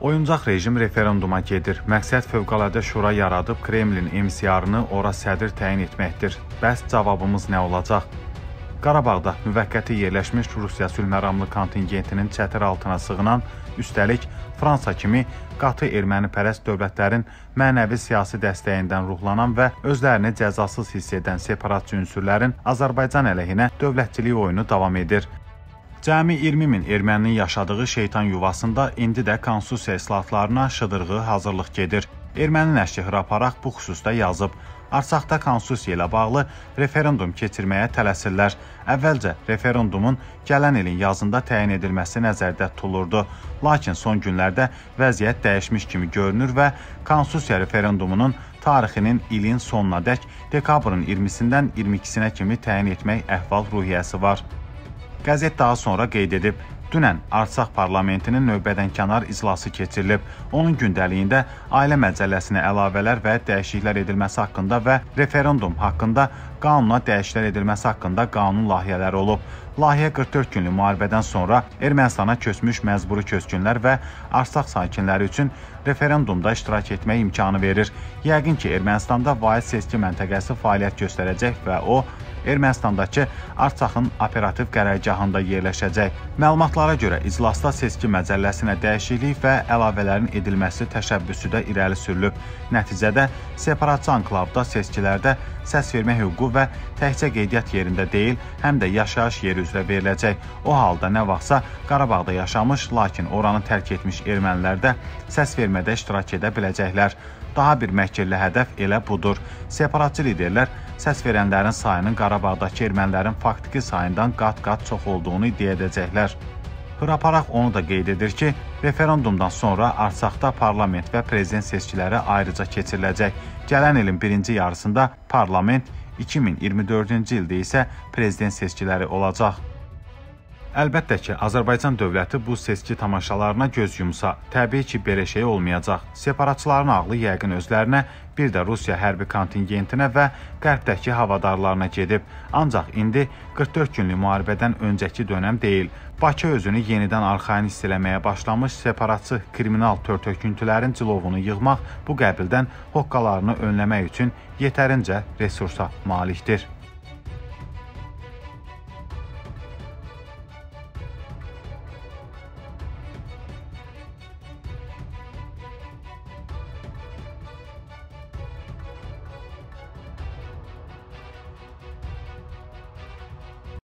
Oyuncaq rejim referenduma gedir. Məqsəd fövqəladə şura yaradıb Kremlin emissiyarını ora sədr təyin etməkdir. Bəs cavabımız nə olacaq? Qarabağda müvəqqəti yerləşmiş Rusiya sülhməramlı kontingentinin çətir altına sığınan, üstəlik Fransa kimi qatı ermənipərəst dövlətlərin mənəvi siyasi dəstəyindən ruhlanan və özlərini cəzasız hiss edən separatçı ünsürlərin Azərbaycan əleyhinə dövlətçilik oyunu davam edir. Cəmi 20 min erməninin yaşadığı şeytan yuvasında indi də konstitusiya islahatlarına şıdırğı hazırlıq gedir. Erməni nəşri Hraparaq bu xüsusda yazıb. Artsaqda konstitusiya ilə bağlı referendum keçirməyə tələsirlər. Əvvəlcə referendumun gələn ilin yazında təyin edilməsi nəzərdə tutulurdu. Lakin son günlərdə vəziyyət dəyişmiş kimi görünür və konstitusiya referendumunun tarixinin ilin sonunadək dekabrın 20-sindən 22-sinə kimi təyin etmək əhval-ruhiyyəsi var. Qəzet daha sonra qeyd edib, dünən Artsaq parlamentinin növbədənkənar iclası keçirilib. Onun gündəliyində ailə məcəlləsinə əlavələr və dəyişikliklər edilməsi haqqında və referendum haqqında qanuna dəyişikliklər edilməsi haqqında qanun layihələri olub. Layihə 44 günlük müharibədən sonra Ermənistana köçmüş məcburi köçkünlər və Arsaq sakinləri üçün referendumda iştirak etmək imkanı verir. Yəqin ki, Ermənistanda vahid seçki məntəqəsi fəaliyyət göstərəcək və o Ermənistandakı Arçaxın operativ qərargahında yerləşəcək. Məlumatlara görə iclasda seçki məcəlləsinə dəyişiklik və əlavələrin edilməsi təşəbbüsü də irəli sürülüb. Nəticədə separatçı anklavda seçkilərdə səs vermə hüququ və təkcə qeydiyyat yerində deyil, həm də yaşayış yeri üzrə veriləcək. O halda nə vaxtsa Qarabağda yaşamış, lakin oranı tərk etmiş ermənilər də səs vermədə iştirak edə biləcəklər. Daha bir məkirli hədəf elə budur. Separatçı liderlər səs verənlərin sayının Qarabağdakı ermənilərin faktiki sayından qat-qat çox olduğunu iddia edəcəklər. Hıraparaq onu da qeyd edir ki, referendumdan sonra Artsaqda parlament və prezident seçkiləri ayrıca keçiriləcək. Gələn ilin birinci yarısında parlament, 2024-cü ildə isə prezident seçkiləri olacaq. Əlbəttə ki, Azərbaycan dövləti bu seçki tamaşalarına göz yumsa, təbii ki, belə şey olmayacaq. Separatçıların ağlı yəqin özlərinə, bir də Rusiya hərbi kontingentinə və qərbdəki havadarlarına gedib. Ancaq indi 44 günlük müharibədən öncəki dönəm deyil. Bakı özünü yenidən arxain hiss eləməyə başlamış separatçı kriminal tör-töküntülərin cilovunu yığmaq bu qəbildən hoqqalarını önləmək üçün yetərincə resursa malikdir.